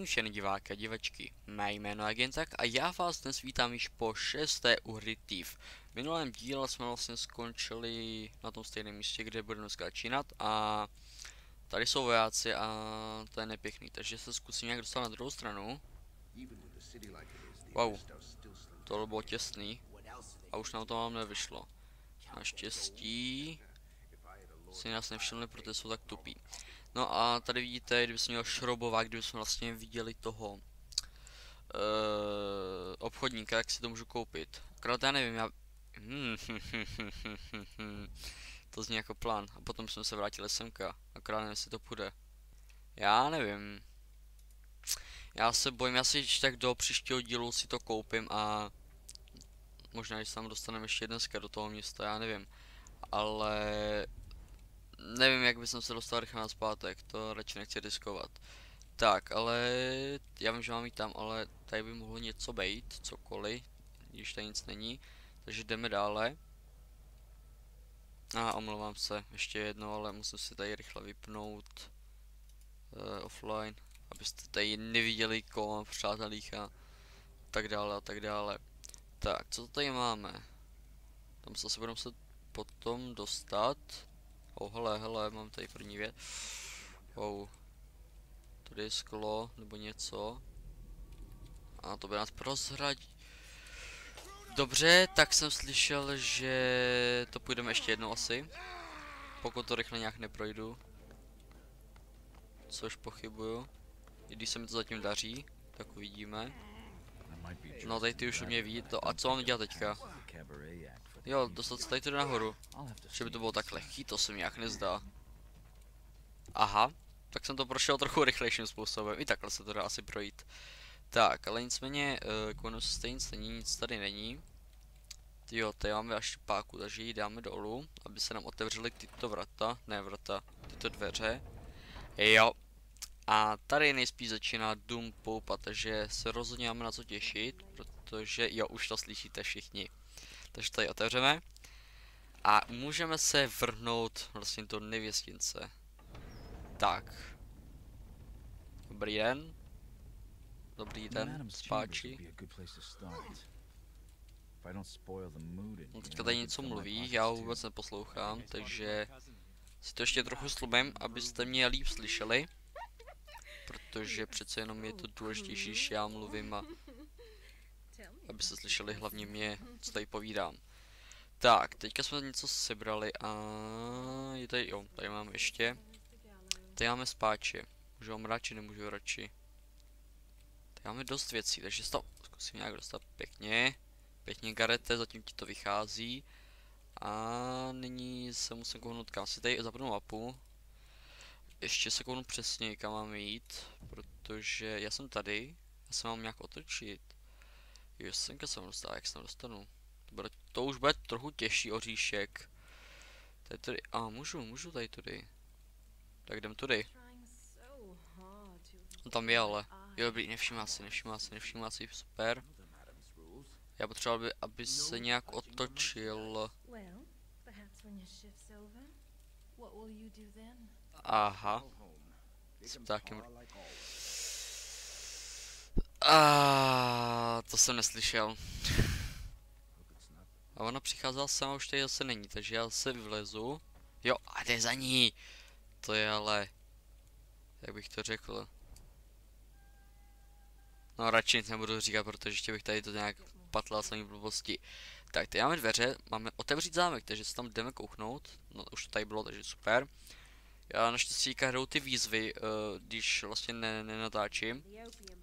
Zdravím všechny diváky a divačky, mé jméno je Agentak a já vás dnes vítám již po šesté u hry Thief. V minulém díle jsme vlastně skončili na tom stejném místě, kde budeme dneska začínat a tady jsou vojáci a to je nepěkný, takže se zkusím nějak dostat na druhou stranu. Wow, to bylo těsný a už nám to vám nevyšlo. Naštěstí si nás nevšimli, protože jsou tak tupí. No a tady vidíte, kdyby jsem měl šrobovat, kdyby jsme vlastně viděli toho uh, obchodníka, jak si to můžu koupit. Akorát já nevím, já... to zní jako plán. A potom jsme se vrátili semka. Akorát nevím, jestli to půjde. Já nevím. Já se bojím, já si tak do příštího dílu si to koupím a možná, když se tam dostaneme ještě dneska do toho města, já nevím. Ale nevím, jak bych se dostal rychle na zpátek, to radši nechci riskovat. Tak, ale já vím, že mám jít tam, ale tady by mohlo něco být, cokoliv, když tady nic není. Takže jdeme dále. A omlouvám se, ještě jedno, ale musím si tady rychle vypnout uh, offline, abyste tady neviděli koho mám přátelích a tak dále a tak dále. Tak, co to tady máme? Tam se budeme muset potom dostat. Oh, hele, hele, mám tady první věc. Wow. Tady je sklo, nebo něco. A to by nás prozradí. Dobře, tak jsem slyšel, že to půjdeme ještě jednou asi. Pokud to rychle nějak neprojdu. Což pochybuju. I když se mi to zatím daří, tak uvidíme. No tady ty už u mě ví to. A co mám dělat teďka? Jo, dostat se tady to nahoru. Že by to bylo tak lehký, to se mi nějak nezdá. Aha, tak jsem to prošel trochu rychlejším způsobem. I takhle se to dá asi projít. Tak, ale nicméně, uh, se stejně nic není, nic tady není. Jo, tady máme až páku, takže ji dáme dolů, aby se nám otevřely tyto vrata, ne vrata, tyto dveře. Jo. A tady nejspíš začíná Doom poupa, takže se rozhodně máme na co těšit, protože jo, už to slyšíte všichni. Takže tady otevřeme. A můžeme se vrhnout vlastně do nevěstince. Tak. Dobrý den. Dobrý den, spáči. No teďka tady něco mluví, já ho vůbec neposlouchám, takže si to ještě trochu slumem, abyste mě líp slyšeli. Protože přece jenom je to důležitější, že já mluvím a aby se slyšeli hlavně mě, co tady povídám. Tak, teďka jsme něco sebrali a je tady, jo, tady máme ještě. Tady máme spáče. Můžu vám radši, nemůžu radši. Tady máme dost věcí, takže to zkusím nějak dostat pěkně. Pěkně garete, zatím ti to vychází. A nyní se musím kouknout kam si tady zapnu mapu. Ještě se kouknu přesně, kam mám jít, protože já jsem tady, já se mám nějak otočit. Jo, senka jsem dostal, jak se dostanu. To, bude, to už bude trochu těžší oříšek. Tady tady, a můžu, můžu tady tudy. Tak jdem tudy. On tam je ale. Jo dobrý, nevšimá si, nevšimá si, nevšimá si, super. Já potřeboval by, aby se nějak otočil. Aha. S ptákem. A to jsem neslyšel. A ona přicházela sama, už tady zase není, takže já se vlezu. Jo, a jde za ní. To je ale... Jak bych to řekl? No radši nic nebudu říkat, protože ještě bych tady to nějak patlal samý blbosti. Tak, tady máme dveře, máme otevřít zámek, takže se tam jdeme kouknout. No už to tady bylo, takže super. Já naštěstí hraju ty výzvy, uh, když vlastně ne, nenatáčím.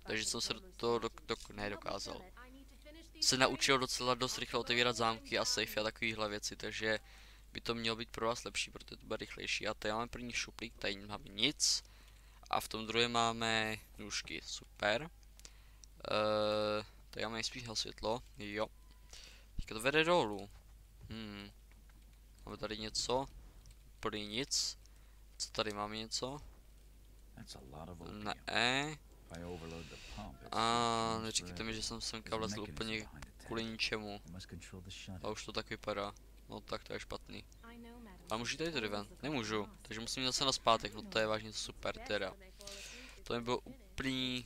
Takže jsem se to do, do, nedokázal. Se naučil docela dost rychle otevírat zámky a safe a takovéhle věci, takže by to mělo být pro vás lepší, protože to bude rychlejší. A tady máme první šuplík, tady nemáme nic. A v tom druhém máme nůžky, super. Uh, tady máme nejspíš světlo, jo. Teďka to vede dolů. Hmm. Máme tady něco. Úplně nic. Co tady máme něco? Ne. A neříkejte mi, že jsem semka vlezl úplně kvůli ničemu. A už to tak vypadá. No tak to je špatný. A můžu tady tady ven? Nemůžu, takže musím jít zase na zpátek, no to je vážně super teda. To mi bylo úplný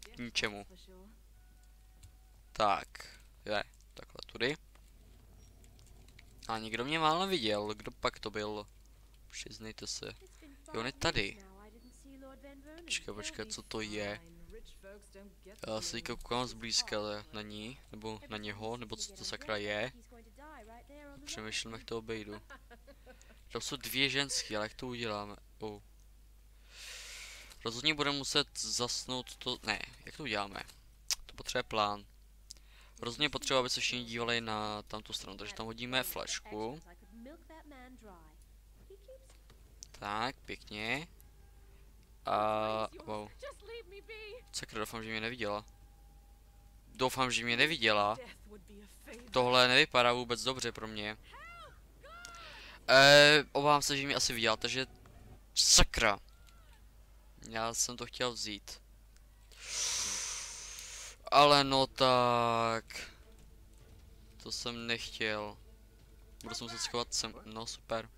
k ničemu. Tak, je, takhle tudy. A někdo mě málo viděl, kdo pak to byl? Přiznejte se. Jo, on je tady. Počkej, počkej, co to je? Já se teďka koukám zblízka na ní, nebo na něho, nebo co to sakra je. Přemýšlím, jak to obejdu. Tam jsou dvě ženský, ale jak to uděláme? Oh. Rozhodně budeme muset zasnout to, ne, jak to uděláme? To potřebuje plán. Rozhodně potřeba, aby se všichni dívali na tamtu stranu, takže tam hodíme flašku. Tak, pěkně. A, wow. Sakra, doufám, že mě neviděla. Doufám, že mě neviděla. Tohle nevypadá vůbec dobře pro mě. Eh, obávám se, že mě asi viděla, takže... Sakra. Já jsem to chtěl vzít. Ale no tak. To jsem nechtěl. Budu se muset schovat sem. No super.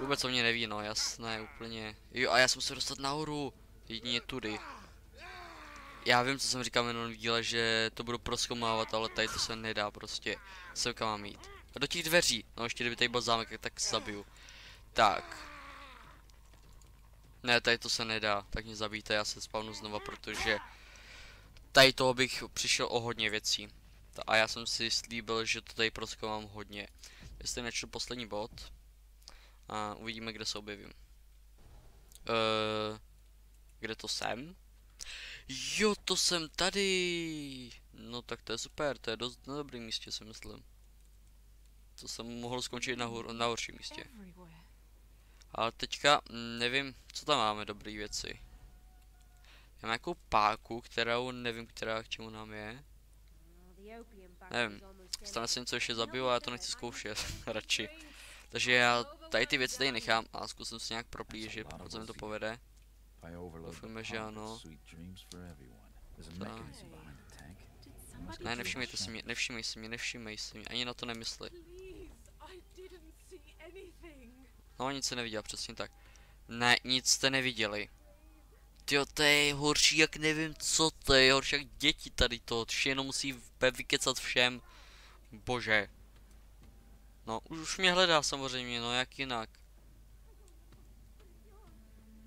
Vůbec o mě neví, no jasné, úplně. Jo a já jsem se dostat nahoru. Jedině tudy. Já vím, co jsem říkal minulý díle, že to budu proskoumávat, ale tady to se nedá prostě. Semka mám jít. A do těch dveří. No ještě kdyby tady byl zámek, tak zabiju. Tak. Ne, tady to se nedá, tak mě zabijte, já se spavnu znova, protože tady toho bych přišel o hodně věcí. A já jsem si slíbil, že to tady proskoumám hodně. Jestli nečtu poslední bod. A uvidíme, kde se objevím. Uh, kde to jsem? Jo, to jsem tady. No tak to je super, to je dost na dobrém místě, si myslím. To jsem mohl skončit na, hor na horším místě. Ale teďka mm, nevím, co tam máme dobré věci. Mám nějakou páku, kterou nevím, která k čemu nám je. Nevím, stane se něco ještě zabiju a já to nechci zkoušet, radši. Takže já tady ty věci tady nechám a zkusím se nějak proplížit, pokud se mi to povede. Doufujeme, že ano. Tak. Ne, nevšimejte si mě, nevšimej si mě, nevšimej si mě, ani na to nemysli. No, nic se neviděl, přesně tak. Ne, nic jste neviděli. Tyjo, to je horší, jak nevím co to je, horší jak děti tady to, všechno musí vykecat všem. Bože. No, už, už mě hledá samozřejmě, no jak jinak.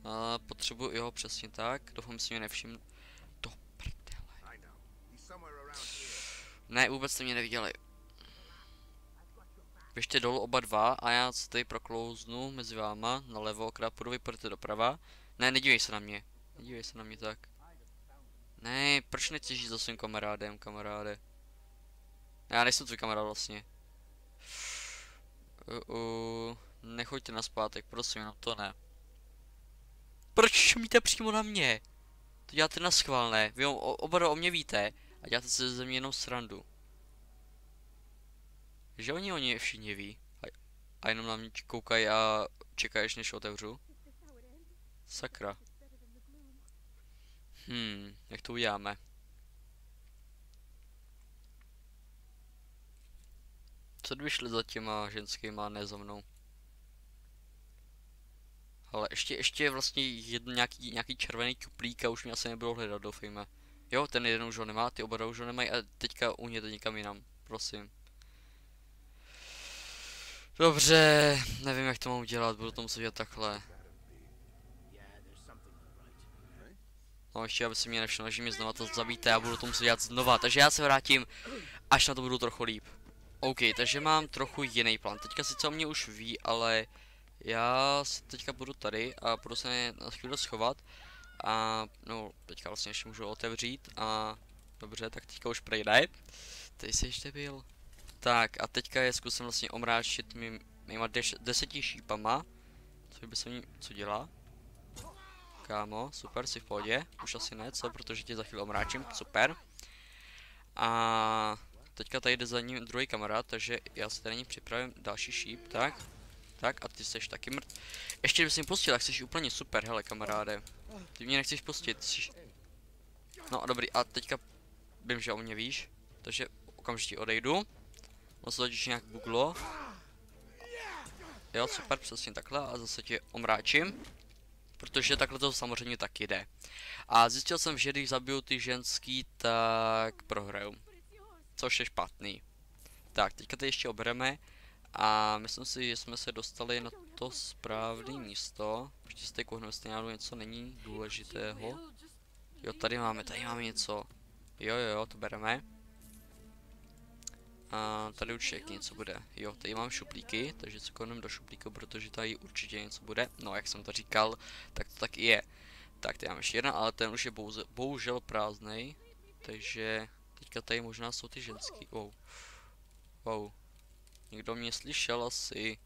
A potřebuji, jo, přesně tak, doufám si mě nevšiml. Do prdele. Ne, vůbec jste mě neviděli. Běžte dolů oba dva a já se tady proklouznu mezi váma, nalevo, akorát půjdu vypadete doprava. Ne, nedívej se na mě. Nedívej se na mě tak. Ne, proč nechceš za svým kamarádem, kamaráde? Já nejsem tvůj kamarád vlastně. Uh, uh, nechoďte na zpátek, prosím, no to ne. Proč šumíte přímo na mě? To děláte na schválné, vy o, oba o mě víte a děláte se ze mě jenom srandu. Že oni o ně všichni ví. A, a jenom na mě koukají a čekají, než otevřu. Sakra. Hmm, jak to uděláme? Co kdyby šli za těma ženskýma, ne za mnou? Ale ještě, ještě je vlastně jedno, nějaký, nějaký červený kuplík a už mě asi nebylo hledat, doufejme. Jo, ten jeden už ho nemá, ty oba už ho nemají a teďka uněte někam jinam, prosím. Dobře, nevím jak to mám udělat, budu to muset dělat takhle. No ještě, aby si mě nevšiml, že mě znova to zabíte, já budu to muset dělat znova, takže já se vrátím, až na to budu trochu líp. OK, takže mám trochu jiný plán, teďka sice o mě už ví, ale já teďka budu tady a budu se na chvíli schovat a no teďka vlastně ještě můžu otevřít a dobře, tak teďka už prejde. Tady jsi ještě byl. Tak a teďka je zkusím vlastně omráčit mým, mýma deš, deseti šípama. Co by se mi, co dělá? Kámo, super, si v pohodě. Už asi ne, co, protože tě za chvíli omráčím, super. A teďka tady jde za ním druhý kamarád, takže já si tady připravím další šíp, tak. Tak a ty jsi taky mrt. Ještě kdybych pustil, tak jsi úplně super, hele kamaráde. Ty mě nechceš pustit, jsi... No dobrý, a teďka vím, že o mě víš, takže okamžitě odejdu. On se totiž nějak buglo. Jo, super, přesně takhle a zase tě omráčím. Protože takhle to samozřejmě taky jde. A zjistil jsem, že když zabiju ty ženský, tak prohraju. Což je špatný. Tak, teďka to ještě obereme. A myslím si, že jsme se dostali na to správné místo. Ještě se tady kohneme, jestli něco není důležitého. Jo, tady máme, tady máme něco. Jo, jo, jo, to bereme. A tady určitě něco bude. Jo, tady mám šuplíky, takže se konem do šuplíku, protože tady určitě něco bude. No, jak jsem to říkal, tak to tak i je. Tak, tady mám ještě jeden, ale ten už je bohužel, bohužel prázdnej. Takže teďka tady možná jsou ty ženský. Wow. Wow. Někdo mě slyšel asi.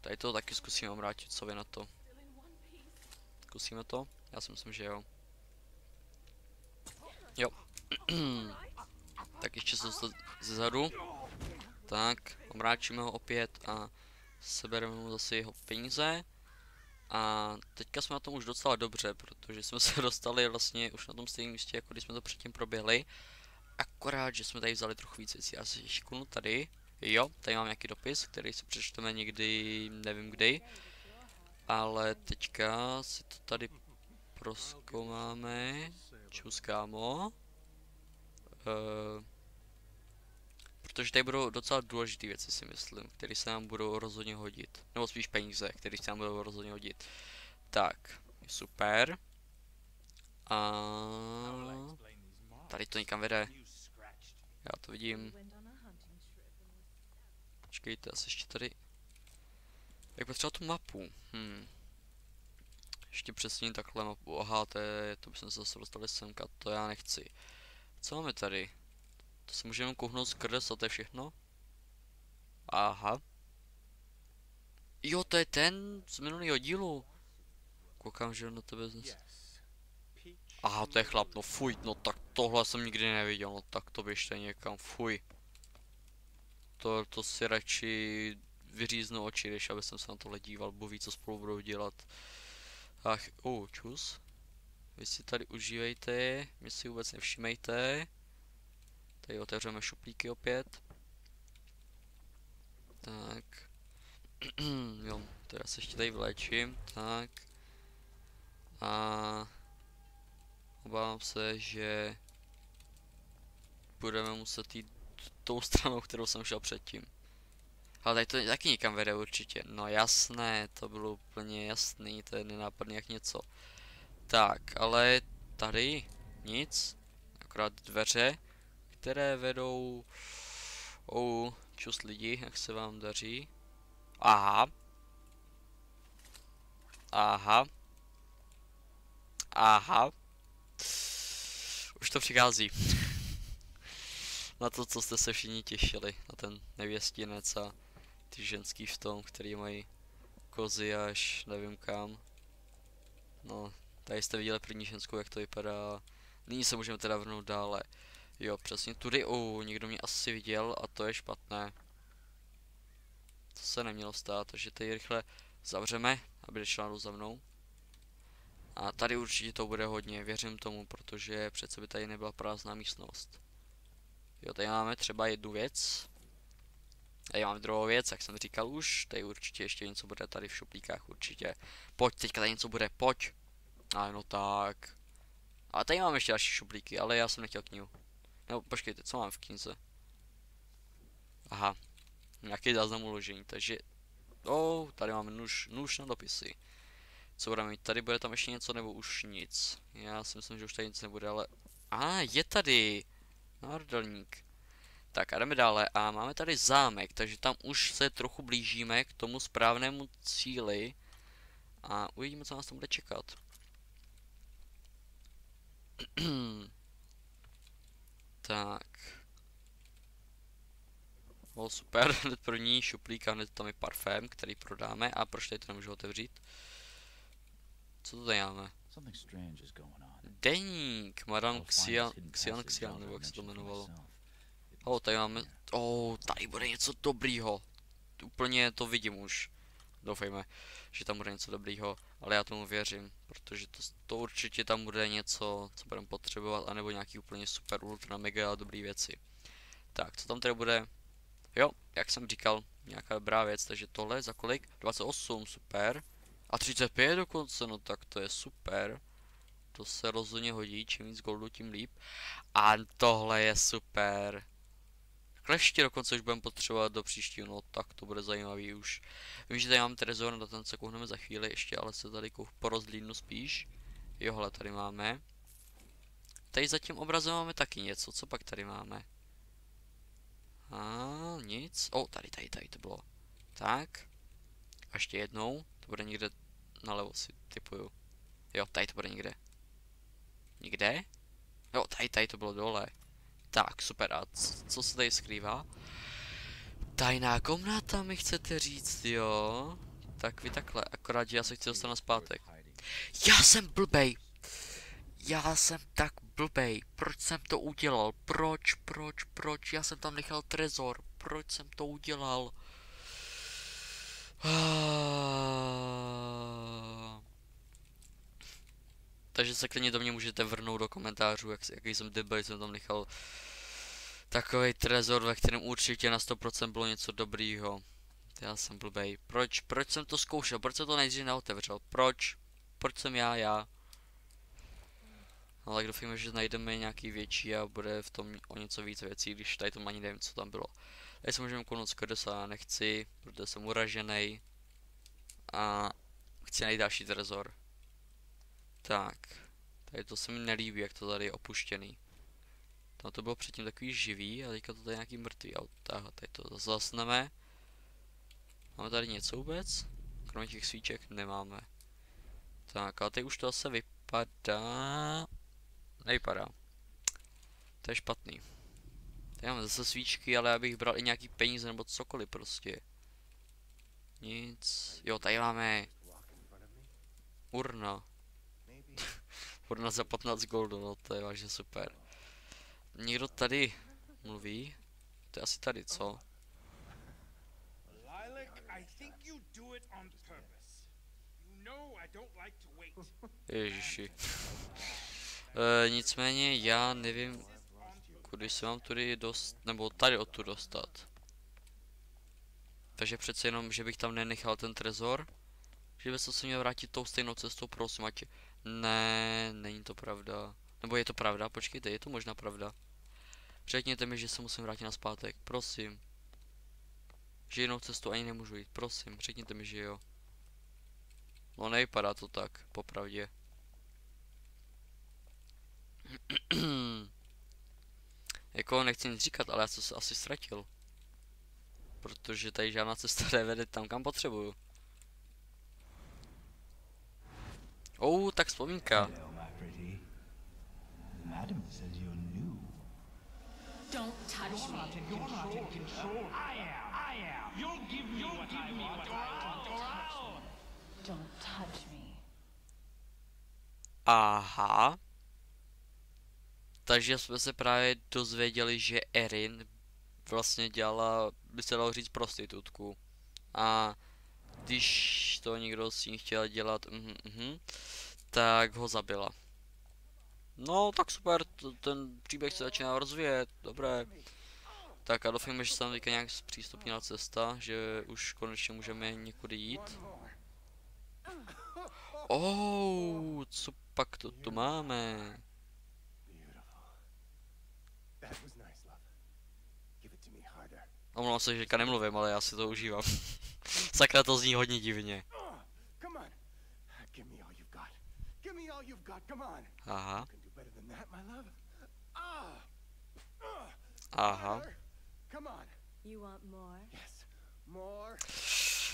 Tady to taky zkusíme obrátit, co vy na to. Zkusíme to? Já si myslím, že jo. Jo. tak ještě se zezadu. Tak, obráčíme ho opět a sebereme mu zase jeho peníze. A teďka jsme na tom už docela dobře, protože jsme se dostali vlastně už na tom stejném místě, jako když jsme to předtím proběhli. Akorát, že jsme tady vzali trochu víc věcí. Já si ještě tady. Jo, tady mám nějaký dopis, který si přečteme někdy, nevím kdy. Ale teďka si to tady proskoumáme. Čus, kámo. Uh, protože tady budou docela důležité věci, si myslím, které se nám budou rozhodně hodit. Nebo spíš peníze, které se nám budou rozhodně hodit. Tak, super. A tady to někam vede. Já to vidím. Počkejte, asi ještě tady... Jak potřeba tu mapu? Hm. Ještě přesně takhle mapu. Aha, to, je, to bychom se zase dostali semka, to já nechci. Co máme tady? To se můžeme kouknout skrz a to je všechno? Aha. Jo, to je ten z minulého dílu. Koukám, že na tebe znes... Aha, to je chlap, no fuj, no tak tohle jsem nikdy neviděl, no tak to běžte někam, fuj. To, to si radši vyříznu oči, než aby jsem se na tohle díval, bo ví, co spolu budou dělat. Ach, oh, čus. Vy si tady užívejte, mě si vůbec nevšimejte. Tady otevřeme šuplíky opět. Tak. jo, já se ještě tady vléčím, tak. A obávám se, že budeme muset jít tou stranou, kterou jsem šel předtím. Ale tady to taky někam vede určitě. No jasné, to bylo úplně jasný, to je nenápadný jak něco. Tak, ale tady nic, akorát dveře, které vedou... Oh, čus lidi, jak se vám daří. Aha. Aha. Aha. Už to přichází. na to, co jste se všichni těšili, na ten nevěstinec a ty ženský v tom, který mají kozy až nevím kam. No, tady jste viděli první ženskou, jak to vypadá. Nyní se můžeme teda vrnout dále. Jo, přesně tudy, oh, někdo mě asi viděl a to je špatné. To se nemělo stát, takže tady rychle zavřeme, aby šla za mnou. A tady určitě to bude hodně, věřím tomu, protože přece by tady nebyla prázdná místnost. Jo, tady máme třeba jednu věc. Tady máme druhou věc, jak jsem říkal už. Tady určitě ještě něco bude tady v šuplíkách, určitě. Pojď, teďka tady něco bude, pojď. A no tak. A tady máme ještě další šuplíky, ale já jsem nechtěl knihu. No, počkejte, co mám v knize? Aha. Nějaký záznam uložení, takže... Oh, tady máme nůž, nůž na dopisy. Co budeme mít? Tady bude tam ještě něco nebo už nic? Já si myslím, že už tady nic nebude, ale... A, ah, je tady! Nardelník. Tak a jdeme dále a máme tady zámek, takže tam už se trochu blížíme k tomu správnému cíli. A uvidíme, co nás tam bude čekat. tak. O, super, hned první šuplík a hned tam je parfém, který prodáme. A proč tady to nemůžu otevřít? Co to tady máme? Deník, Madame Xian, Xian, Xian, nebo jak se to jmenovalo. O, tady máme, o, tady bude něco dobrýho. Úplně to vidím už. Doufejme, že tam bude něco dobrýho, ale já tomu věřím, protože to, to určitě tam bude něco, co budeme potřebovat, anebo nějaký úplně super ultra mega dobrý věci. Tak, co tam tedy bude? Jo, jak jsem říkal, nějaká dobrá věc, takže tohle za kolik? 28, super. A 35 dokonce, no tak to je super. To se rozhodně hodí, čím víc goldu, tím líp. A tohle je super. Kleště dokonce už budeme potřebovat do příštího, no tak to bude zajímavý už. Vím, že tady mám trezor, na ten se kohneme za chvíli ještě, ale se tady porozlídnu spíš. Johle tady máme. Tady za tím obrazem máme taky něco, co pak tady máme? A nic. O, tady, tady, tady to bylo. Tak. A ještě jednou. To bude někde nalevo si typuju. Jo, tady to bude někde. Nikde? Jo, tady, tady to bylo dole. Tak, super. A co se tady skrývá? Tajná komnata mi chcete říct, jo? Tak vy takhle, akorát, že já se chci dostat na zpátek. Já jsem blbej! Já jsem tak blbej, proč jsem to udělal, proč, proč, proč, já jsem tam nechal trezor, proč jsem to udělal. Takže se klidně do mě můžete vrnout do komentářů, jak, jaký jsem debil, jsem tam nechal takový trezor, ve kterém určitě na 100% bylo něco dobrýho. Já jsem blbej. Proč, proč jsem to zkoušel, proč jsem to nejdřív neotevřel, proč, proč jsem já, já. Ale doufíme, že najdeme nějaký větší a bude v tom o něco víc věcí, když tady to ani nevím, co tam bylo. Tady se můžeme konout skrz a nechci, protože jsem uražený. A chci najít další trezor. Tak. Tady to se mi nelíbí, jak to tady je opuštěný. Tam to bylo předtím takový živý a teďka to tady je nějaký mrtvý auto. Tady to zasneme. Máme tady něco vůbec? Kromě těch svíček nemáme. Tak, ale teď už to zase vypadá... Nevypadá. To je špatný. Tady máme zase svíčky, ale já bych bral i nějaký peníze nebo cokoliv prostě. Nic. Jo, tady máme... Urna. Urna za 15 goldu, no to je vážně super. Někdo tady mluví? To je asi tady, co? Ježiši. E, nicméně já nevím, kudy se mám tudy dost, nebo tady od tu dostat. Takže přece jenom, že bych tam nenechal ten trezor, že by se měl vrátit tou stejnou cestou, prosím, ať... Ne, není to pravda. Nebo je to pravda? Počkejte, je to možná pravda. Řekněte mi, že se musím vrátit na zpátek, prosím. Že jinou cestu ani nemůžu jít, prosím, řekněte mi, že jo. No nevypadá to tak, popravdě. jako nechci nic říkat, ale já jsem se asi ztratil. Protože tady žádná cesta nevede tam, kam potřebuju. Oh, tak vzpomínka. Don't touch me. You're not in control. I am. I am. You'll give me what I want or I'll. Don't touch me. Aha. Takže jsme se právě dozvěděli, že Erin vlastně dělala, by se dalo říct, prostitutku. A když to někdo s ní chtěl dělat, mm, mm, tak ho zabila. No, tak super, ten příběh se začíná rozvíjet, dobré. Tak a doufám, že se tam teďka nějak zpřístupnila cesta, že už konečně můžeme někudy jít. Oh, co pak to tu máme? Omlouvám se, že nemluvím, ale já si to užívám. Sakra to zní hodně divně. Aha. Aha.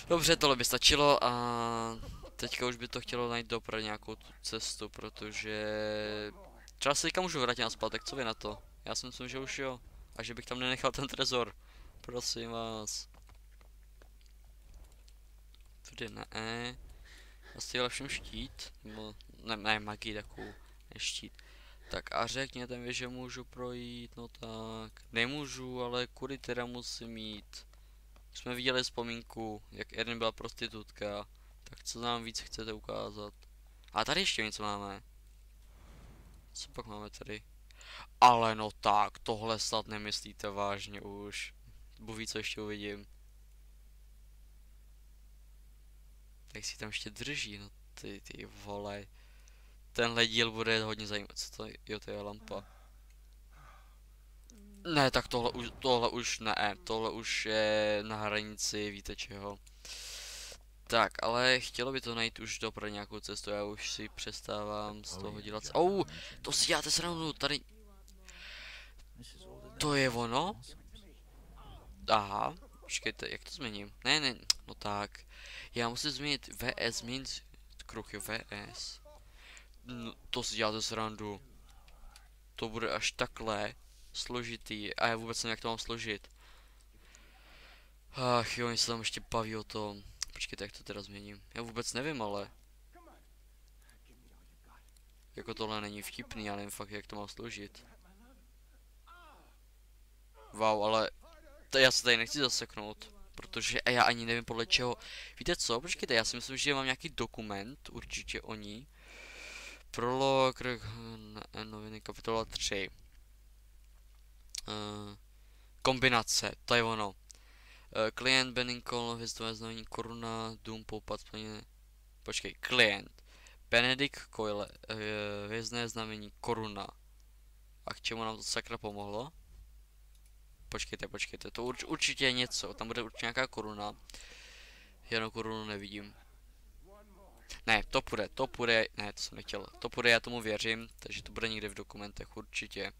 Dobře, tohle by stačilo a teďka už by to chtělo najít dopravit nějakou tu cestu, protože třeba se teďka můžu vrátit na zpátek, co vy na to? Já si myslím, že už jo. A že bych tam nenechal ten trezor. Prosím vás. Tudy ne. Asi lepším štít, nebo ne, ne magii takovou, ne štít. Tak a řekněte mi, že můžu projít, no tak. Nemůžu, ale kudy teda musím jít? Jsme viděli vzpomínku, jak Erin byla prostitutka. Tak co nám víc chcete ukázat? A tady ještě něco máme. Co pak máme tady? Ale no tak, tohle snad nemyslíte vážně už. Bůh ví, co ještě uvidím. Tak si tam ještě drží, no ty, ty vole. Tenhle díl bude hodně zajímavý. Co to je? Jo, to je lampa. Ne, tak tohle už, tohle už ne, tohle už je na hranici, víte čeho. Tak, ale chtělo by to najít už do nějakou cestu, já už si přestávám z toho dělat. Oh, to si děláte srandu, tady. To je ono? Aha, počkejte, jak to změním? Ne, ne, no tak. Já musím změnit VS, změnit kruh, VS. No, to si děláte srandu. To bude až takhle složitý a já vůbec nevím, jak to mám složit. Ach jo, oni se tam ještě baví o tom. Počkejte, jak to teda změním. Já vůbec nevím, ale... Jako tohle není vtipný, já nevím fakt, jak to mám složit. Wow, ale... To já se tady nechci zaseknout. Protože já ani nevím podle čeho. Víte co, počkejte, já si myslím, že mám nějaký dokument, určitě o ní. Prolog, noviny, kapitola 3. Uh, kombinace, to je ono. Uh, klient Beninkol, hvězdové znamení koruna, dům, poupat, splně. Počkej, klient. Benedikt Coyle, uh, hvězdné znamení koruna. A k čemu nám to sakra pomohlo? Počkejte, počkejte, to urč, určitě je něco, tam bude určitě nějaká koruna. Jenom korunu nevidím. Ne, to půjde, to půjde, ne, to jsem nechtěl, to půjde, já tomu věřím, takže to bude někde v dokumentech určitě.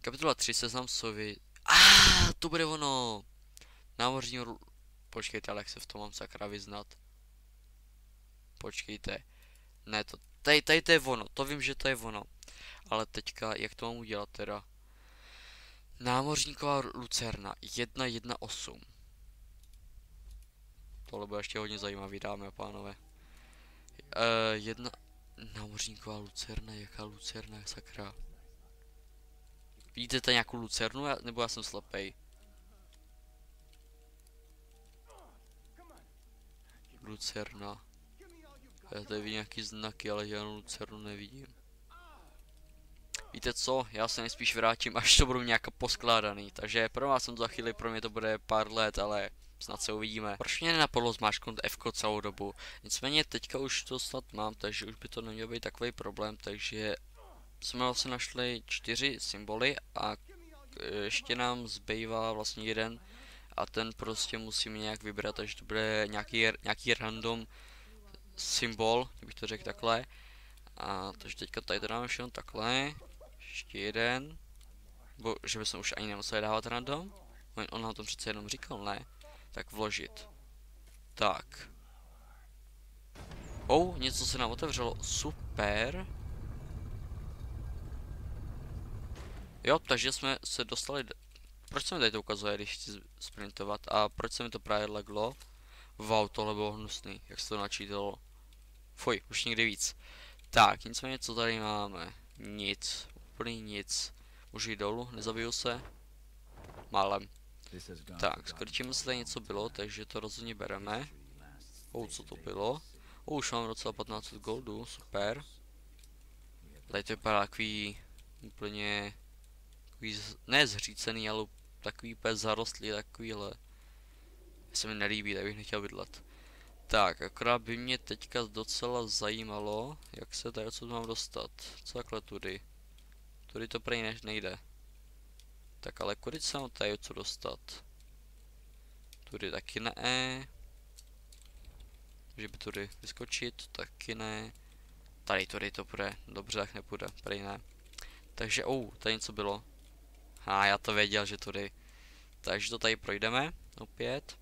Kapitola 3, seznam sovy. A ah, to bude ono. Námořní Počkejte, ale jak se v tom mám sakra vyznat. Počkejte. Ne, to, tady, tady to je ono, to vím, že to je ono. Ale teďka, jak to mám udělat teda? Námořníková lucerna 118. Tohle bude ještě hodně zajímavý, dámy a pánové. Uh, jedna... Námořníková lucerna, jaká lucerna, sakra. Vidíte tady nějakou lucernu, já, nebo já jsem slepej? Lucerna. Já tady vidím nějaký znaky, ale já lucernu nevidím. Víte co, já se nejspíš vrátím, až to budu nějak poskládaný, takže pro vás jsem za chvíli, pro mě to bude pár let, ale snad se uvidíme. Proč mě nenapadlo zmáčknout F celou dobu? Nicméně teďka už to snad mám, takže už by to neměl být takový problém, takže jsme vlastně našli čtyři symboly a ještě nám zbývá vlastně jeden a ten prostě musíme nějak vybrat, takže to bude nějaký, nějaký random symbol, kdybych to řekl takhle. A takže teďka tady to dáme všechno takhle. Ještě jeden. Bo, že bychom už ani nemuseli dávat random. On, on nám to přece jenom říkal, ne? Tak vložit. Tak. Oh, něco se nám otevřelo. Super. Jo, takže jsme se dostali... Proč se mi tady to ukazuje, když chci sprintovat? A proč se mi to právě leglo? Wow, tohle bylo hnusný, jak se to načítalo. Fuj, už někdy víc. Tak, nicméně, co tady máme? Nic, úplně nic. Můžu jít dolů, nezabiju se? Málem. Tak, skrčíme se tady něco bylo, takže to rozhodně bereme. Oh, co to bylo? Oh, už mám docela 15 goldů, super. Tady to vypadá takový úplně takový, ne zřícený, ale takový úplně zarostlý, takovýhle. Se mi nelíbí, tak bych nechtěl bydlet. Tak, akorát by mě teďka docela zajímalo, jak se tady co mám dostat. Co takhle tudy? Tudy to prej než nejde. Tak ale kudy se mám tady co dostat? Tudy taky ne. Že by tudy vyskočit, taky ne. Tady tudy to bude, dobře, tak nepůjde, prej ne. Takže, ou, oh, tady něco bylo. A já to věděl, že tudy. Takže to tady projdeme opět.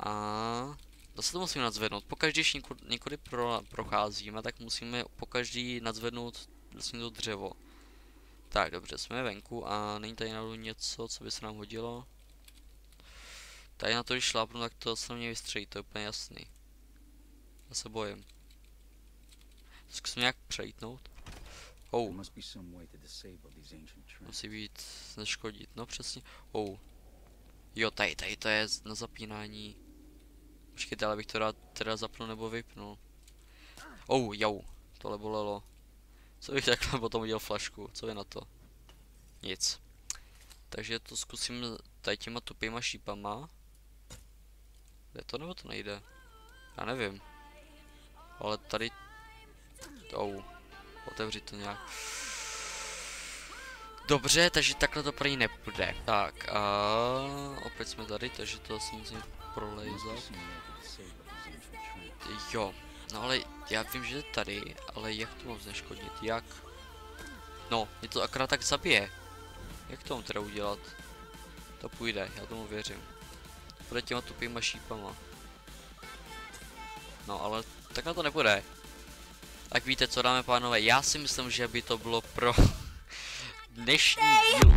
A zase to musíme nadzvednout. Pokaždé, když někudy pro, procházíme, tak musíme pokaždý nadzvednout vlastně to dřevo. Tak, dobře, jsme venku a není tady najednou něco, co by se nám hodilo. Tady na to, když šlápnu, tak to se na mě vystřelí, to je úplně jasný. Já se bojím. Zkusím nějak přejítnout. Oh. Musí být neškodit, no přesně. Oh. Jo, tady, tady to je na zapínání. Počkejte, ale bych to rád teda zapnul nebo vypnul. Oh, jau, tohle bolelo. Co bych takhle potom udělal flašku, co je na to? Nic. Takže to zkusím tady těma tupýma šípama. Jde to nebo to nejde? Já nevím. Ale tady... Oh. Otevři to nějak. Dobře, takže takhle to prý nepůjde. Tak a opět jsme tady, takže to asi musím prolejzat. Jo, no ale já vím, že je tady, ale jak to mám zneškodnit, jak? No, je to akorát tak zabije. Jak to mám teda udělat? To půjde, já tomu věřím. Bude těma tupýma šípama. No ale takhle to nepůjde. Tak víte co dáme pánové, já si myslím, že by to bylo pro dnešní díl